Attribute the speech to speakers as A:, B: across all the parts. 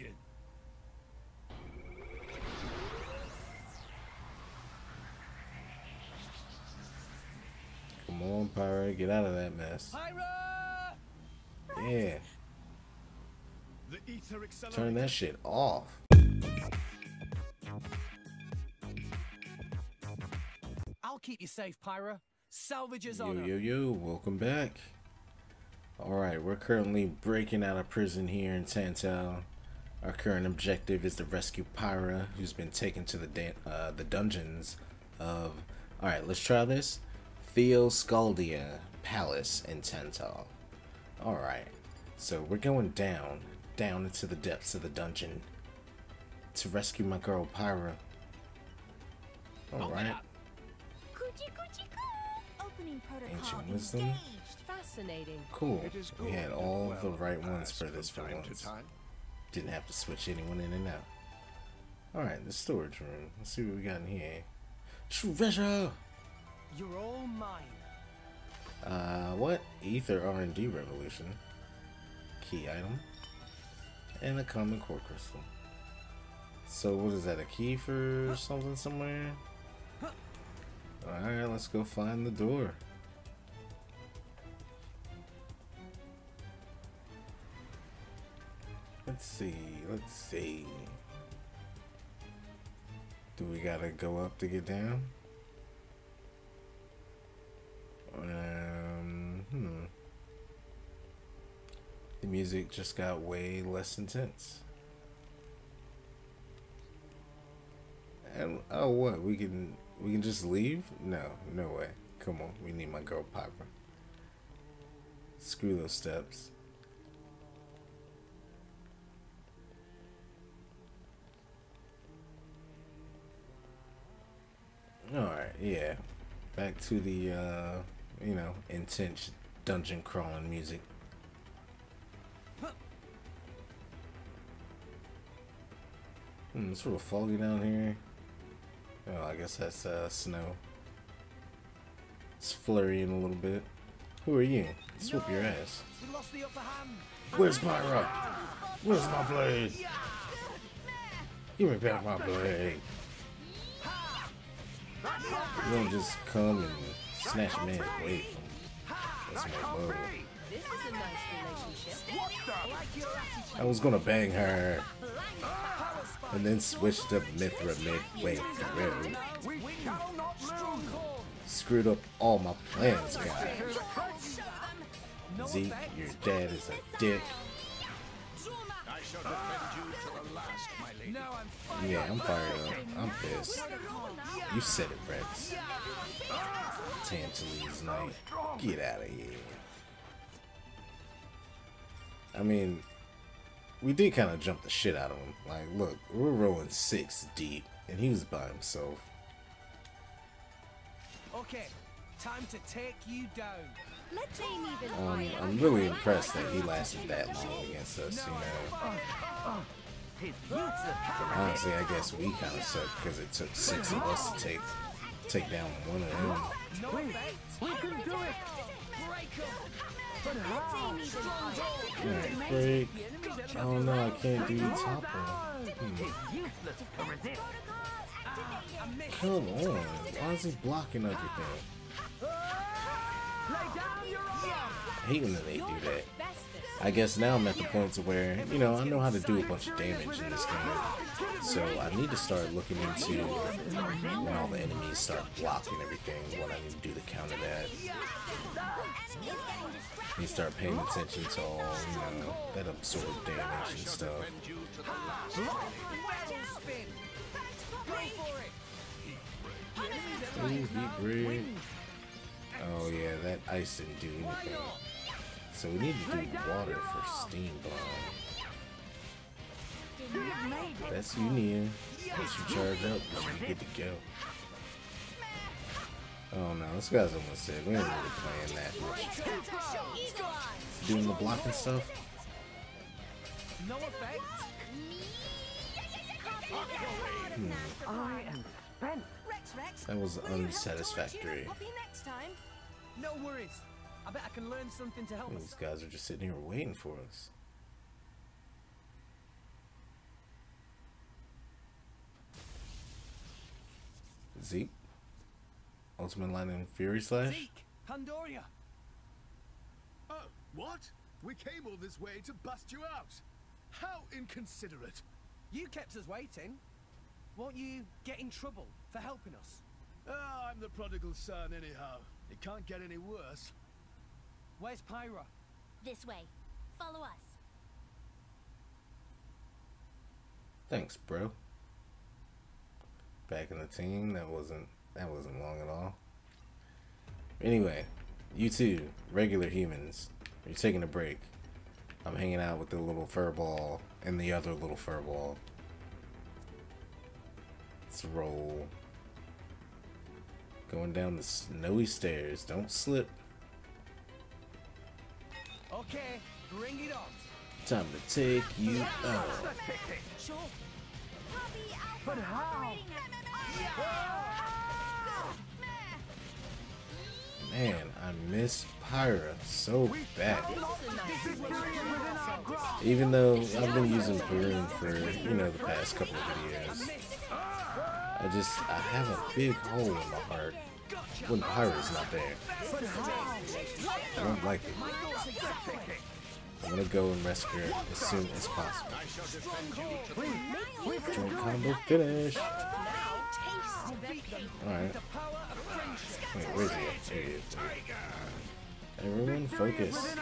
A: begin.
B: Come on, Pyra, get out of that mess.
A: Pyra!
B: Yeah, turn that shit off.
A: I'll keep you safe, Pyra. Salvage his
B: Yo, yo, yo, welcome back. Alright, we're currently breaking out of prison here in Tantal. Our current objective is to rescue Pyra, who's been taken to the dan- uh, the dungeons of. Alright, let's try this. Theoscaldia Palace in Tantal. Alright, so we're going down, down into the depths of the dungeon to rescue my girl Pyra. Alright.
C: Coochie coochie coo. Opening protocol
B: Ancient wisdom.
D: Fascinating.
B: Cool. We had all
E: dwell
B: the right ones for this for
E: time to
B: once. Didn't have to switch anyone in and out. Alright, the storage room. Let's see what we got in here. Treasure!
A: You're all mine.
B: Uh, what? Ether R&D Revolution. Key item. And a common core crystal. So what is that, a key for something somewhere? Alright, let's go find the door. Let's see, let's see. Do we gotta go up to get down? Um, hmm. The music just got way less intense. And oh, what? We can we can just leave? No, no way. Come on, we need my girl Pyra. Screw those steps. Alright, yeah. Back to the, uh, you know, intense dungeon crawling music. Hmm, it's sort of foggy down here. Oh, I guess that's uh, snow. It's flurrying a little bit. Who are you? Whoop your ass.
A: We lost the.
B: Where's Pyra? Where's my blade? Give me back my blade. You don't just come and snatch a man away from him. That's my bow.
D: This is a nice relationship.
B: I was gonna bang her and then switch to Mythra midway through. Screwed up all my plans, guy. Zeke, your dad is a dick. Yeah, I'm fired up. I'm pissed. You said it, Rex. Tantalese Knight. Get out of here. I mean, we did kind of jump the shit out of him. Like, look, we're rolling six deep, and he was by himself.
A: Okay, time to take you down.
B: Um. I'm really impressed that he lasted that long against us, you know. Honestly, I guess we kind of suck because it took six of us to take take down one of them. Alright. Oh no, I can't do top one. Come on. Why is he blocking everything? I hate when they do that. I guess now I'm at the point to where, you know, I know how to do a bunch of damage in this game. So I need to start looking into when all the enemies start blocking everything, what I need to do to counter that. You start paying attention to all, you know, that absorb damage and stuff.
E: To.
B: Ooh, heat break. Oh yeah, that ice didn't do anything. So we need to do water for steam bomb. That's you, Nia. Once you charge up, you should be good to go. Oh no, this guy's almost dead. We ain't really playing that much. Doing the blocking stuff.
A: No effect. Hmm.
C: Rex, Rex.
B: That was
C: will you help
B: unsatisfactory.
A: No worries. I bet I can learn something to help.
B: These guys are just sitting here waiting for us. Zeke, Ultimate Lightning Fury Slash.
A: Zeke, Pandoria.
E: Oh, what? We came all this way to bust you out. How inconsiderate.
A: You kept us waiting. Won't you get in trouble for helping us?
E: Oh, I'm the prodigal son anyhow. It can't get any worse.
A: Where's Pyra?
C: This way. Follow us.
B: Thanks, bro. Back in the team, that wasn't that wasn't long at all. Anyway, you two, regular humans, you're taking a break. I'm hanging out with the little fur ball and the other little fur ball. Let's roll. Going down the snowy stairs. Don't slip.
A: Okay, bring it on.
B: Time to take you out.
A: Sure.
C: But how?
B: Man, I miss Pyra so bad. Even though I've been using Varun for, you know, the past couple of videos. I just, I have a big hole in my heart when Pyra's not there. I don't like it. I'm gonna go and rescue her as soon as possible. Joint combo finish. Alright. Wait, where's he at? There he is. Everyone focus.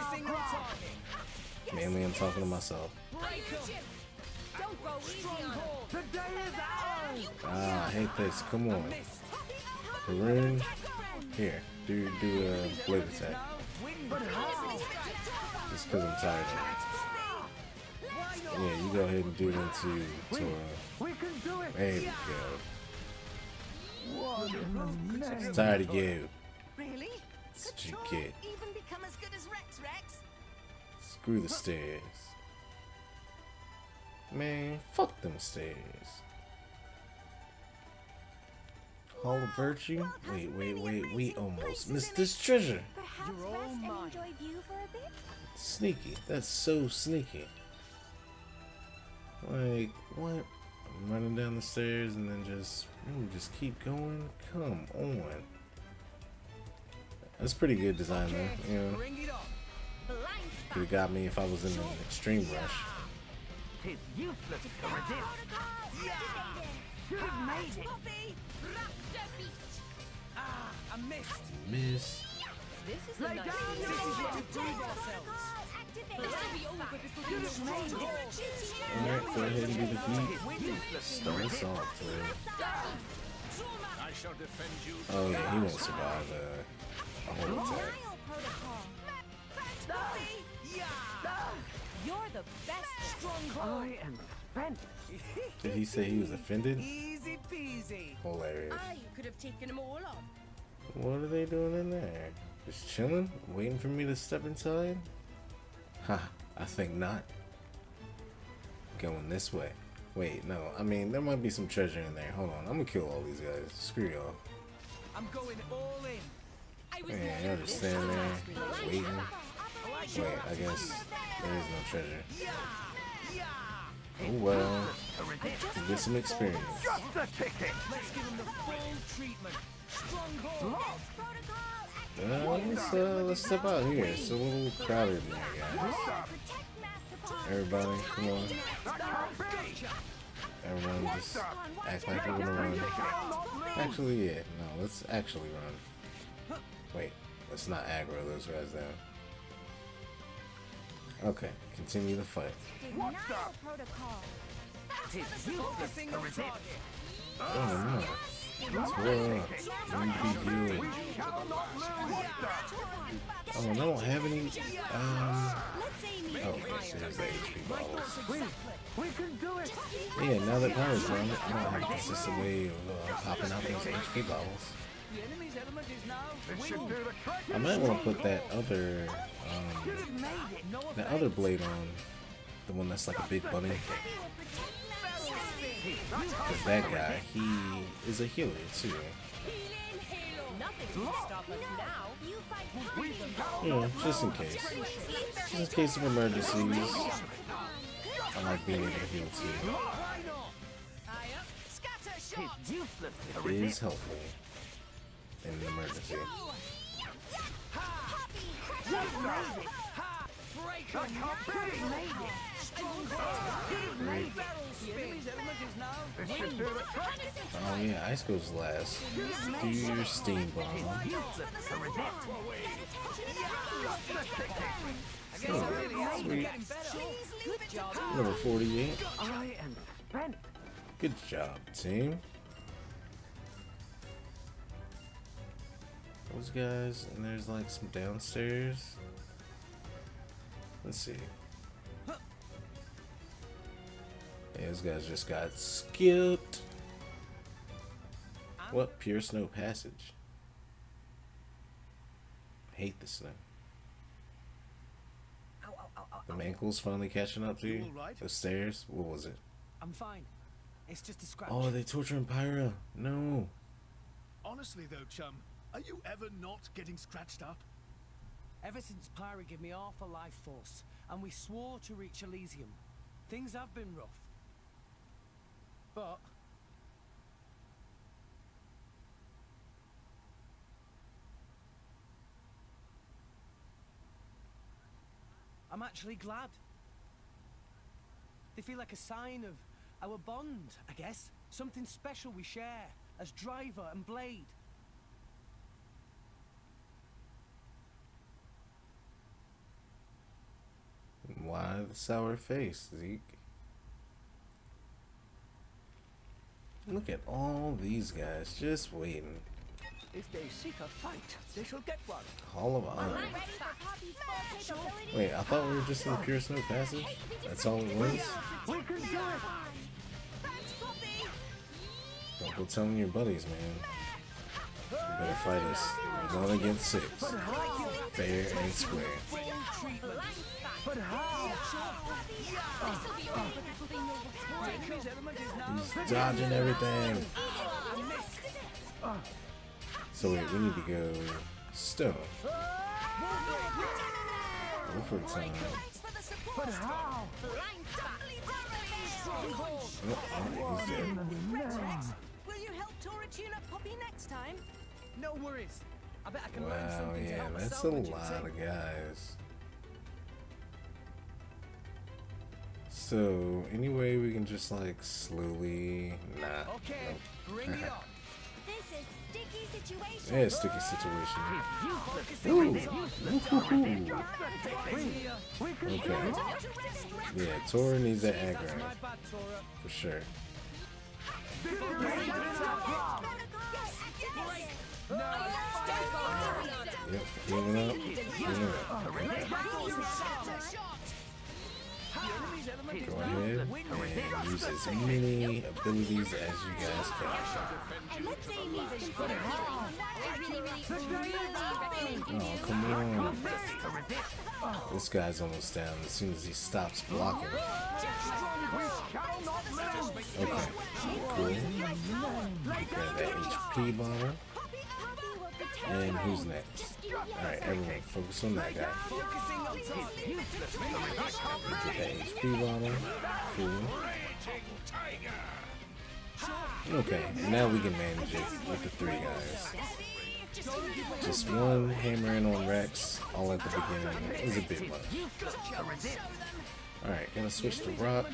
B: Mainly I'm talking to myself.
C: Don't go easy on him.
B: Ah, I hate this. Come on. Haroon. Here, do do a blade attack. Just because I'm tired of it. Yeah, you go ahead and do it into Tora. There we go. I'm tired of you.
D: Really?
B: That's what you get.
D: even become as good as Rex Rex?
B: Screw the stairs. Man, fuck them stairs. Hall of Virtue? Wait, wait, wait, we almost missed this treasure.
C: Perhaps
A: You're all
C: rest and
A: mine.
C: enjoy view for a bit?
B: Sneaky. That's so sneaky. Like, what? I'm running down the stairs and then just, ooh, just keep going? Come on. That's pretty good design
A: Okay,
B: though, you know.
A: bring it
B: Could have got me if I was in an extreme rush.
F: Tis useless to resist. Should have made it.
C: Poppi! Raptor beast!
A: Ah, I missed.
B: Miss.
D: This is a nice
F: down
D: easy
F: your
D: way
F: arms.
D: to prove ourselves.
B: Alright, go ahead and do the heat. Start us off,
E: I shall defend you.
B: Oh yeah, he won't survive uh, a whole attack.
D: You're the best stronghold.
F: I am spent.
B: Did he say he was offended?
A: Easy peasy.
B: Hilarious.
D: I could have taken them all on.
B: What are they doing in there? Just chilling? Waiting for me to step inside? Ha, I think not. Going this way. Wait, no, I mean, there might be some treasure in there. Hold on, I'm gonna kill all these guys. Screw y'all.
A: I'm going all in.
D: I was
B: Man, y'all just standing there, waiting. Wait, I guess there is no treasure. Oh well, get some experience.
F: Just a ticket.
A: Let's give him the full treatment. Stronghold.
B: Uh, let's, uh, let's step out here. It's a little crowded in there, guys. Everybody, come on. Everyone just act like we're gonna run. Actually, yeah, no, let's actually run. Wait, let's not aggro those guys down. Okay, continue the fight.
C: Denial protocol.
F: Tis useless
A: Focusing
F: to
A: on
F: resist.
A: target.
B: Oh no. Let's roll up. Need to be healed.
F: Shall not lose.
B: Oh, and I don't have any. Um. Oh, okay, so there's the HP bottles.
F: We, we can do it.
B: Yeah, now that Pyra's gone, I don't have a way of uh, popping out those HP bottles.
A: The enemy's element is now
F: This should
A: wind.
F: do the trick.
B: I might want to put that other, um, that other blade on. The one that's like a big bunny. Because that guy, he is a healer too.
C: You
B: know, just in case. Just in case of emergencies. I like being able to heal too. It is helpful in an emergency. Oh yeah, ice goes last. Do your steam bomb. Oh, sweet. Number 48.
F: I am spent.
B: Good job, team. Those guys, and there's like some downstairs. Let's see. Yeah, those guys just got skipped. What? Pure snow passage. Hate the snow.
A: Ow, ow, ow, ow.
B: The ankles finally catching up to
E: You
B: you. The stairs. What was it?
A: I'm fine. It's just a scratch.
B: Oh, they're torturing Pyra. No.
E: Honestly though, chum, are you ever not getting scratched up?
A: Ever since Pyra gave me half a life force, and we swore to reach Elysium, things have been rough. But I'm actually glad. They feel like a sign of our bond, I guess. Something special we share as driver and blade.
B: Why the sour face, Zeke? Look at all these guys just waiting.
F: If they seek a fight, they shall get one.
B: Hall of Honor.
C: Ready for Poppi's full capability?
B: Wait, I thought we were just in the Pure Snow Passage? That's all it was?
F: We can do it!
B: Don't go telling your buddies, man. You better fight us. One against six. Fair and square.
F: But how?
C: This'll be all for the clean over
A: The enemy's element is now
B: He's dodging everything. So wait, we need to go stone. Go for time.
C: Thanks for the support.
F: But how?
B: Oh, oh, he's dead.
C: Will you help Tora tune Poppi next time?
A: No worries. I bet I can learn
B: Wow,
A: something to
B: yeah,
A: help
B: that's a lot of guys. So, anyway, we can just like slowly. Nah.
A: Okay, bring it on.
C: This is sticky situation.
B: Yeah, sticky situation.
F: It's useless to
B: Ooh.
F: resist. Useless to resist. We can do
B: Okay. Yeah, Tora needs that
A: That's
B: aggro
A: my bad, Tora.
B: for sure. Yep, healing up. Healing up. Go ahead and use as many abilities as you guys can. Oh, come on. This guy's almost down as soon as he stops blocking. Okay, cool. Grab that HP bomber. And who's next? Alright, everyone, focus on that guy. Get that HP. Cool. Okay, now we can manage it with the three guys. Just one hammering on Rex, all at the beginning. Was a bit much. Alright, gonna switch to Roc.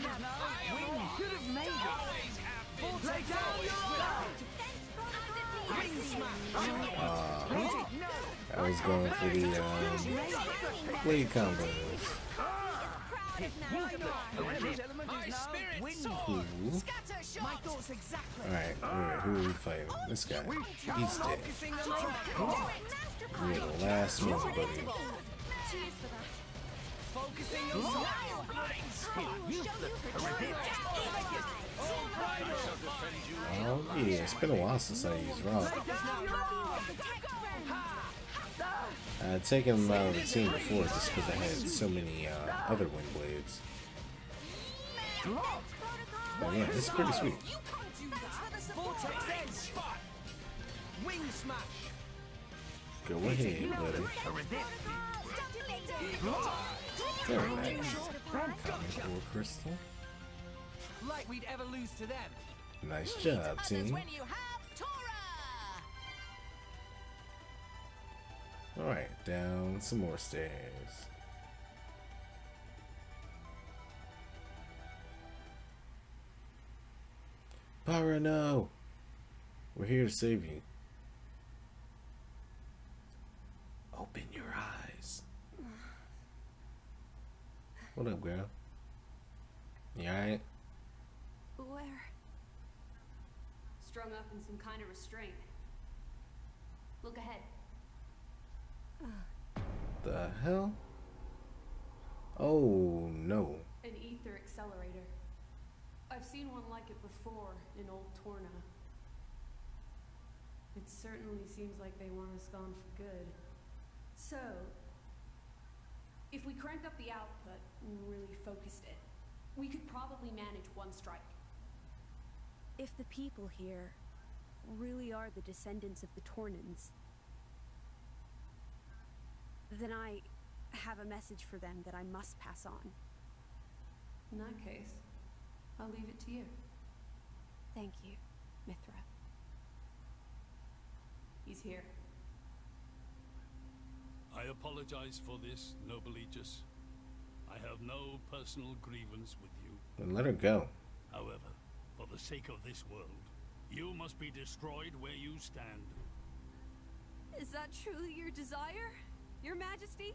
B: I was going for the um, blade combos. Alright, wait, who are we fighting? This guy. He's dead. We're the last one, buddy.
C: Cheers for that.
A: Focusing on time.
B: Oh yeah, it's been a while since I used Roc. I had taken him out of the team before just because I had so many uh, other wind blades. But yeah, it's pretty sweet.
A: Vortex edge. Wing smash.
B: Go ahead, buddy. Very nice. Common core crystal.
A: Like we'd ever lose to them.
B: Nice job, team.
C: When you have Tora.
B: Alright, down some more stairs. Pyra, no! We're here to save you. What up, girl? You alright?
G: Where? Strung up in some kind of restraint. Look ahead.
B: The hell? Oh no.
G: An ether accelerator. I've seen one like it before in Old Torna. It certainly seems like they want us gone for good. So, if we crank up the output really focused it, we could probably manage one strike.
H: If the people here really are the descendants of the Tornans, then I have a message for them that I must pass on.
G: In that case, I'll leave it to you.
H: Thank you, Mythra.
G: He's here.
I: I apologize for this, noble Aegis. I have no personal grievance with you.
B: Then let her go.
I: However, for the sake of this world, you must be destroyed where you stand.
H: Is that truly your desire, Your Majesty?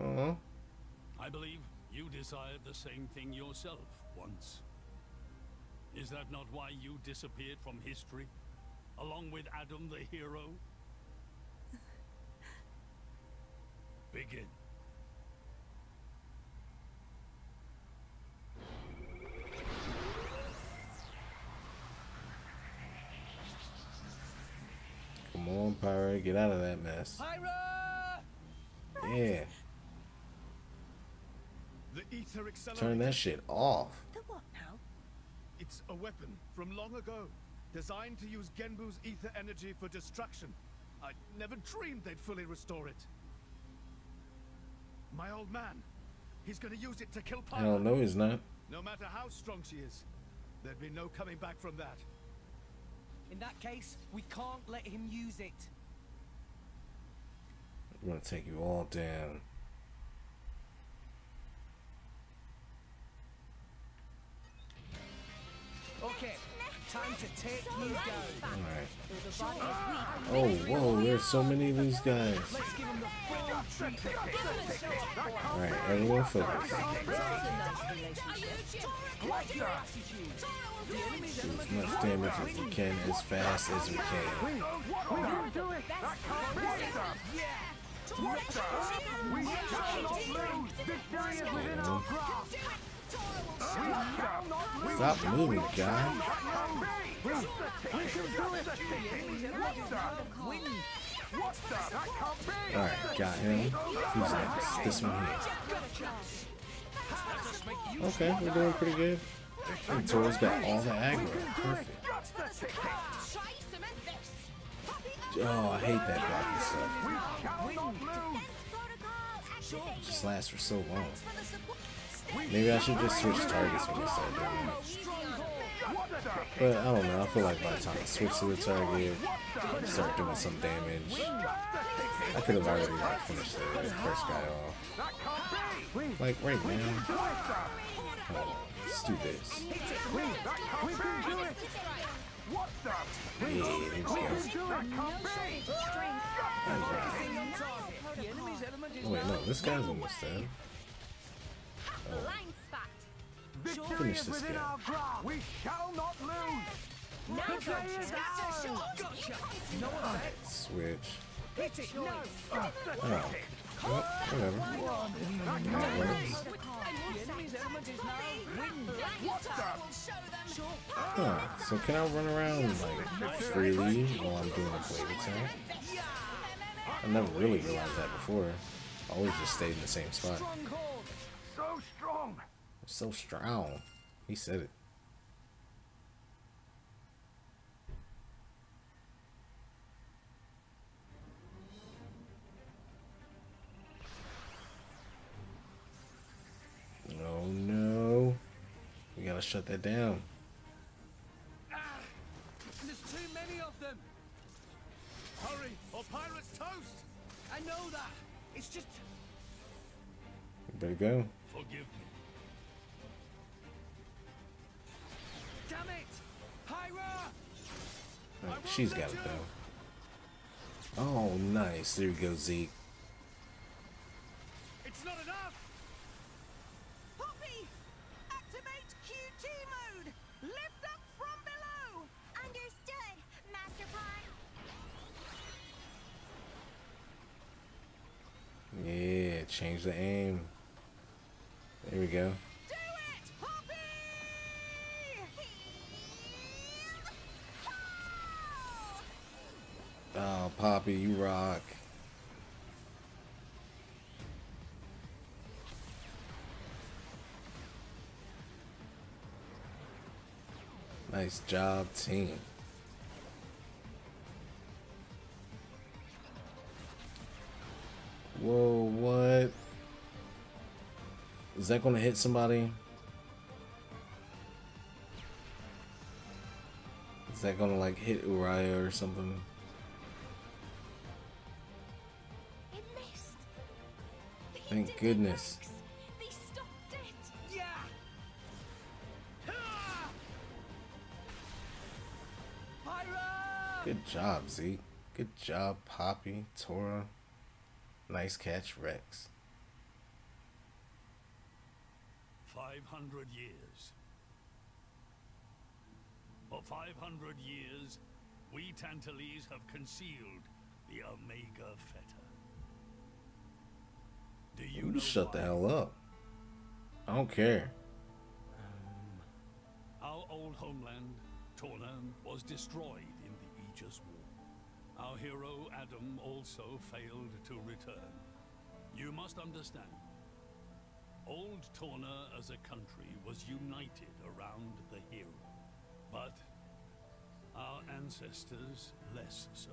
B: Aw.
I: I believe you desired the same thing yourself once. Is that not why you disappeared from history? Along with Addam the hero? Begin.
B: Come on, Pyra, get out of that mess.
A: Pyra!
B: Yeah,
E: The ether
B: turn that shit off.
D: The what now?
E: It's a weapon from long ago, designed to use Genbu's ether energy for destruction. I never dreamed they'd fully restore it. My old man, he's gonna use it to kill Pyra.
B: Hell no, he's not.
E: No matter how strong she is, there'd be no coming back from that.
A: In that case, we can't let him use it.
B: I'm gonna take you all down.
A: Okay, time to take you down.
B: Alright. Oh, whoa, there's so many of these guys.
A: Let's give him the full treatment.
B: Alright, everyone focus. Do as much damage as we can as fast as we can.
F: We can
B: Stop moving, guy. Alright, got him. Who's next? This one here. Okay, we're doing pretty good. And Tor's got all the aggro. Perfect. Oh, I hate that blocky stuff. Just lasts for so long. Maybe I should just switch targets when we start doing that. But I don't know. I feel like by the time I switch to the target, start doing some damage, I could have already like finished the first guy off. Like right now. On, let's do this. Yeah, there we go. Oh wait, no, this guy's almost dead.
H: Blind spot.
F: Victory is within
B: guy.
F: our grasp! We shall not lose!
B: Switch.
A: Hit it, no.
B: Oh, well, whatever. That works.
A: The enemy's element is now wind.
B: Huh. So can I run around like freely while I'm doing a blade attack? I never really realized that before. I always just stayed in the same spot.
F: So strong!
B: So strong. He said it. Oh no. We gotta shut that down.
A: Ah, too many of them.
E: Hurry, or Pyra's toast!
A: I know that. It's just
B: You better go.
I: Forgive me.
A: damn it, Pyra!
B: Alright, she's got it though. Oh, nice. There you go, Zeke.
E: It's not enough!
D: Poppi! Activate QT mode! Lift up from below!
C: Understood, Masterpon.
B: Yeah, change the aim. There we go. Oh, Poppi, you rock. Nice job, team. Whoa, what? Is that gonna hit somebody? Is that gonna like hit Uriah or something? Thank goodness. Good job, Zeke. Good job, Poppi, Tora. Nice catch, Rex.
I: 500 years. For 500 years, we Tantalese have concealed the Omega Fetter. Do you
B: shut the hell up. I don't care.
I: Um, our old homeland, Torna, was destroyed in the Aegis War. Our hero, Addam, also failed to return. You must understand. Old Torna as a country was united around the hero. But our ancestors less so.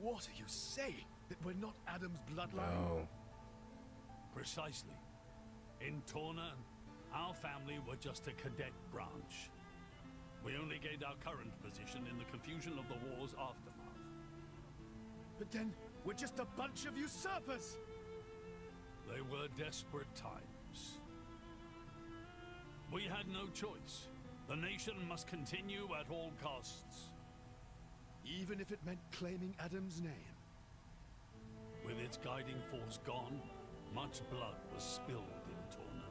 E: What are you saying? That we're not Addam's bloodline?
B: No.
I: Precisely. In Torna, our family were just a cadet branch. We only gained our current position in the confusion of the war's aftermath.
E: But then, we're just a bunch of usurpers!
I: They were desperate times. We had no choice. The nation must continue at all costs.
E: Even if it meant claiming Addam's name.
I: With its guiding force gone, much blood was spilled in Torna.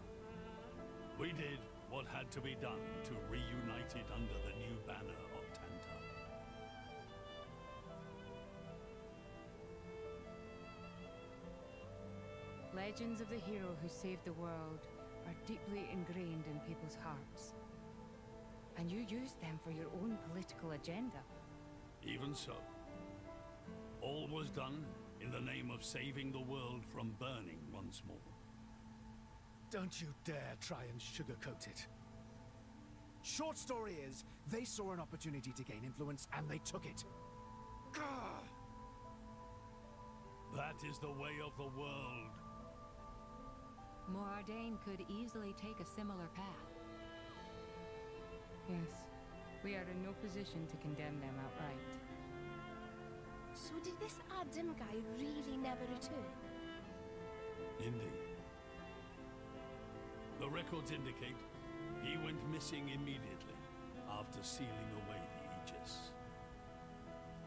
I: We did what had to be done to reunite it under the new banner
J: Legends of the hero who saved the world are deeply ingrained in people's hearts. And you used them for your own political agenda.
I: Even so, all was done in the name of saving the world from burning once more.
E: Don't you dare try and sugarcoat it. Short story is, they saw an opportunity to gain influence and they took it. Gah!
I: That is the way of the world.
J: Mor Ardain could easily take a similar path. Yes, we are in no position to condemn them outright.
C: So did this Addam guy really never return?
I: Indeed. The records indicate he went missing immediately after sealing away the Aegis.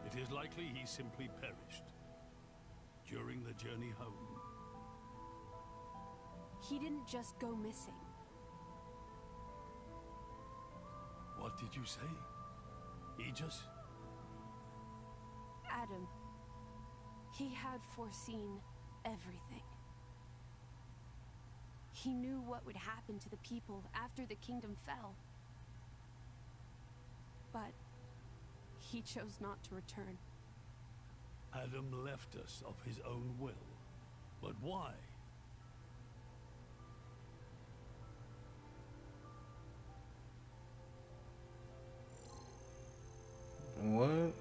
I: It is likely he simply perished during the journey home.
H: He didn't just go missing.
I: What did you say? Aegis?
H: Addam. He had foreseen everything. He knew what would happen to the people after the kingdom fell. But he chose not to return.
I: Addam left us of his own will. But why?
B: What?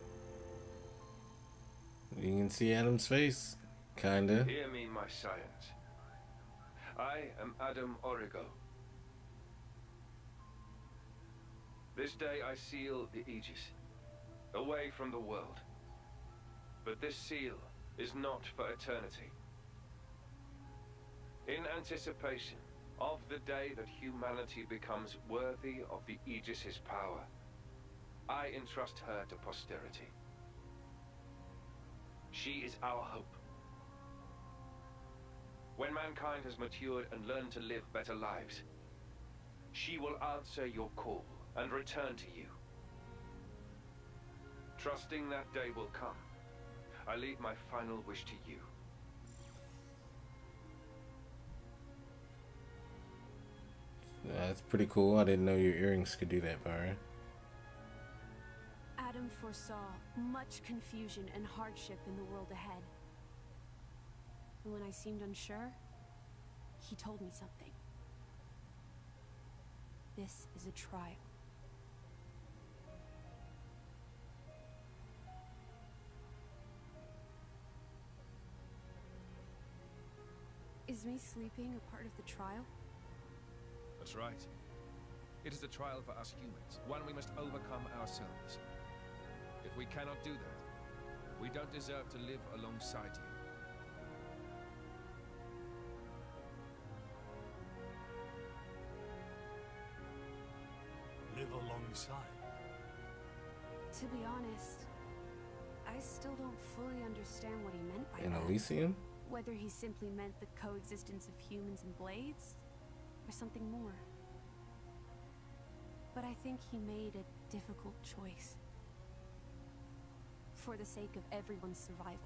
B: You can see Addam's face. Kinda.
K: Hear me, my scions. I am Addam Origo. This day I seal the Aegis, away from the world. But this seal is not for eternity. In anticipation of the day that humanity becomes worthy of the Aegis's power, I entrust her to posterity. She is our hope. When mankind has matured and learned to live better lives, she will answer your call and return to you. Trusting that day will come, I leave my final wish to you.
B: That's pretty cool. I didn't know your earrings could do that, Byron.
H: Addam foresaw much confusion and hardship in the world ahead. And when I seemed unsure, he told me something. This is a trial. Is me sleeping a part of the trial?
L: That's right. It is a trial for us humans, one we must overcome ourselves. If we cannot do that, we don't deserve to live alongside you.
I: Live alongside.
H: To be honest, I still don't fully understand what he meant by
B: In
H: that.
B: Elysium?
H: Whether he simply meant the coexistence of humans and blades, or something more. But I think he made a difficult choice. For the sake of everyone's survival.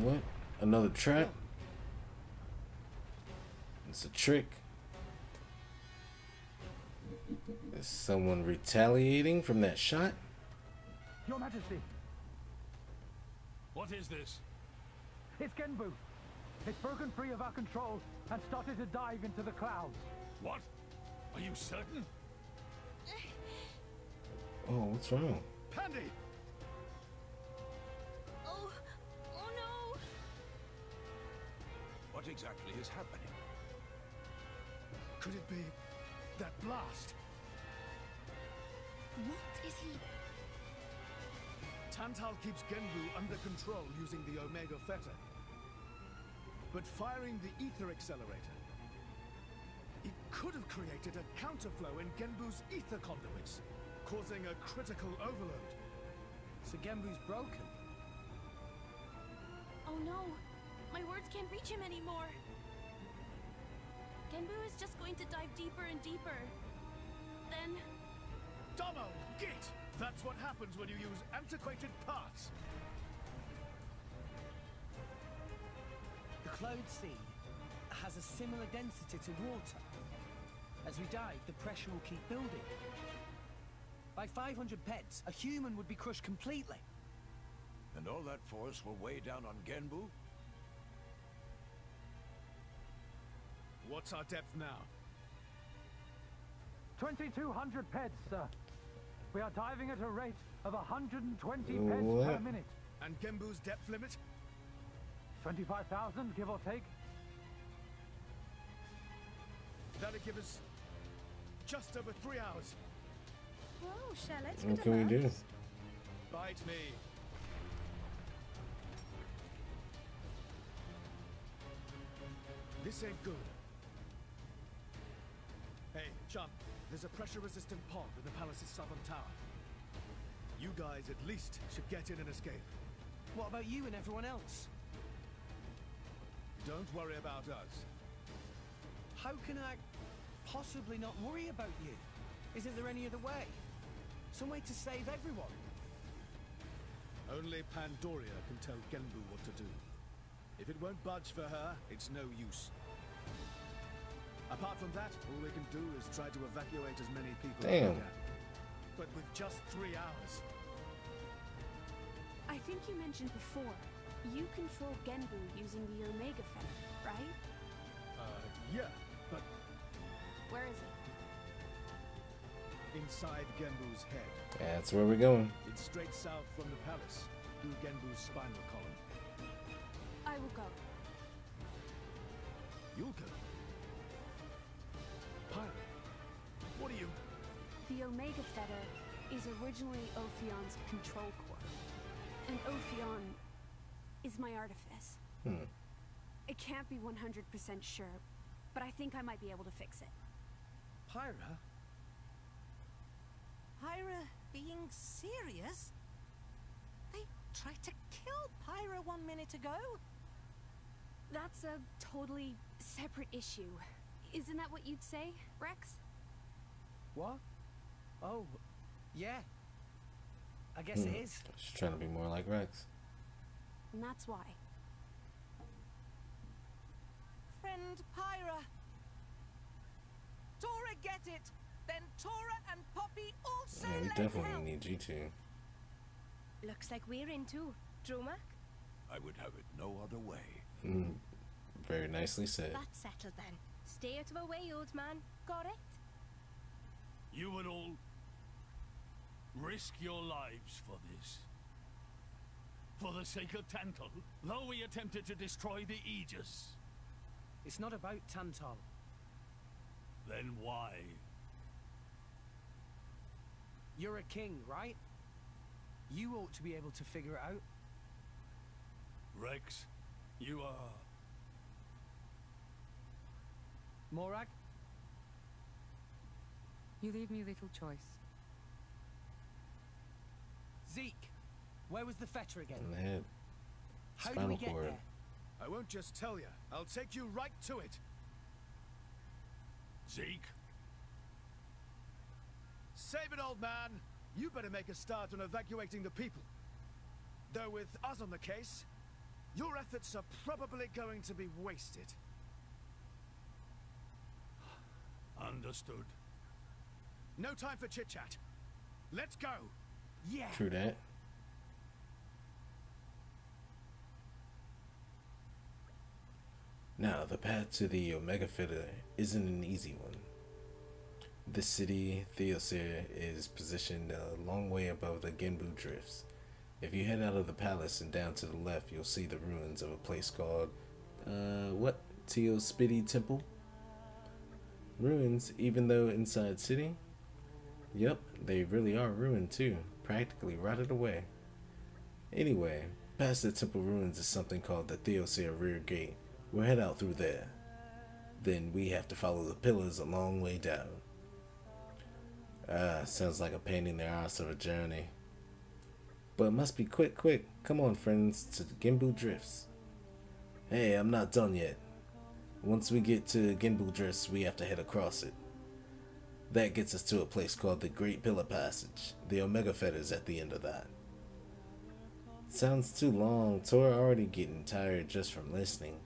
B: What? Another trap? It's a trick. Is someone retaliating from that shot?
F: Your Majesty,
I: What is this?
F: it's Genbu. It's broken free of our control and started to dive into the clouds.
I: What? Are you certain?
B: Oh, what's wrong?
E: Pandy!
H: Oh, oh no!
L: What exactly is happening?
E: Could it be that blast?
C: What is he?
E: Tantal keeps Genbu under control using the Omega Fetter. But firing the ether accelerator, it could have created a counterflow in Genbu's ether conduits, causing a critical overload.
A: So Genbu's broken.
C: Oh no! My words can't reach him anymore. Genbu is just going to dive deeper and deeper. Then
E: Domo, git! That's what happens when you use antiquated parts.
A: Cloud sea has a similar density to water. As we dive, the pressure will keep building. By 500 peds, a human would be crushed completely.
M: And all that force will weigh down on Genbu?
E: What's our depth now?
F: 2,200 peds, sir. We are diving at a rate of 120 peds per minute.
E: And Genbu's depth limit?
F: 25,000, give or take.
E: That'll give us just over three hours.
C: Whoa, Charlotte.
B: What can we do?
E: Bite me. This ain't good. Hey, chum, there's a pressure-resistant pod in the palace's southern tower. You guys at least should get in and escape.
A: What about you and everyone else?
E: Don't worry about us.
A: How can I possibly not worry about you? Isn't there any other way? Some way to save everyone?
E: Only Pandoria can tell Genbu what to do. If it won't budge for her, it's no use. Apart from that, all we can do is try to evacuate as many people as we can. But with just three hours.
H: I think you mentioned before, you control Genbu using the Omega Fetter, right?
E: Uh, yeah, but
H: Where is it?
E: inside Genbu's head.
B: That's where we're going.
E: It's straight south from the palace, through Genbu's spinal column.
H: I will go.
E: You'll go. Pilot, what are you...
H: The Omega Fetter is originally Ophion's control core. And Ophion is my artifice.
B: Hmm.
H: I can't be 100% sure, but I think I might be able to fix it.
A: Pyra?
D: Pyra being serious? They tried to kill Pyra one minute ago.
H: That's a totally separate issue. Isn't that what you'd say, Rex?
A: What? Oh, yeah. I guess
B: Hmm.
A: it is.
B: She's trying to be more like Rex.
H: And that's why.
D: Friend Pyra. Tora get it. Then Tora and Poppi also
B: Yeah, we definitely
D: help.
B: need you two.
C: Looks like we're in too. Dromak?
M: I would have it no other way.
B: Mm, very nicely said.
C: That's settled then. Stay out of our way, old man. Got it?
I: You would all risk your lives for this. For the sake of Tantal, though we attempted to destroy the Aegis.
A: It's not about Tantal.
I: Then why?
A: You're a king, right? You ought to be able to figure it out.
I: Rex, you are...
A: Morag?
J: You leave me little choice.
A: Zeke, where was the fetter again?
B: In the head.
A: How do we get
B: cord.
A: there?
E: I won't just tell you. I'll take you right to it.
I: Zeke?
E: Save it, old man. You better make a start on evacuating the people. Though with us on the case, your efforts are probably going to be wasted.
I: Understood.
E: No time for chit-chat. Let's go.
A: Yeah.
B: True that. Now, the path to the Omega Fetter isn't an easy one. This city, Theosoir, is positioned a long way above the Genbu Drifts. If you head out of the palace and down to the left, you'll see the ruins of a place called, uh, what? Teospiti Temple? Ruins, even though inside city? Yep, they really are ruined too, practically rotted away. Anyway, past the temple ruins is something called the Theosoir Rear Gate. We'll head out through there. Then we have to follow the pillars a long way down. Ah, sounds like a pain in the ass of a journey. But it must be quick, quick. Come on, friends, to the Genbu Drifts. Hey, I'm not done yet. Once we get to Genbu Drifts, we have to head across it. That gets us to a place called the Great Pillar Passage. The Omega Fetters at the end of that. Sounds too long. Tora already getting tired just from listening.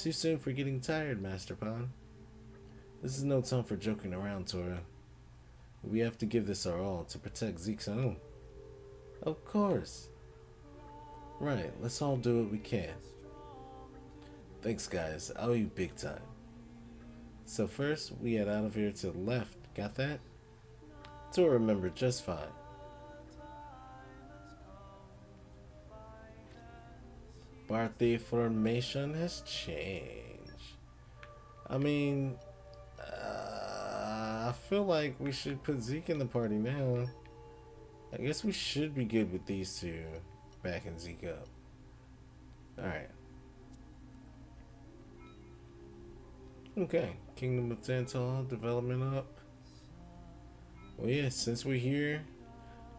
B: Too soon for getting tired, Masterpon. This is no time for joking around, Tora. We have to give this our all to protect Zeke's own. Of course. Right, let's all do what we can. Thanks, guys. I owe you big time. So first, we head out of here to the left. Got that? Tora remembered just fine. Party formation has changed. I mean, uh, I feel like we should put Zeke in the party now. I guess we should be good with these two backing Zeke up. Alright. Okay, Kingdom of Tantal development up. Well, yeah, since we're here,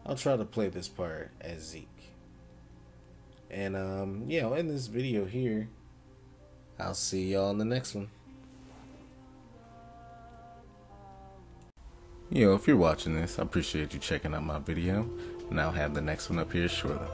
B: I'll try to play this part as Zeke. And, um, yeah, I'll end this video here. I'll see y'all in the next one. Yo, if you're watching this, I appreciate you checking out my video, and I'll have the next one up here shortly.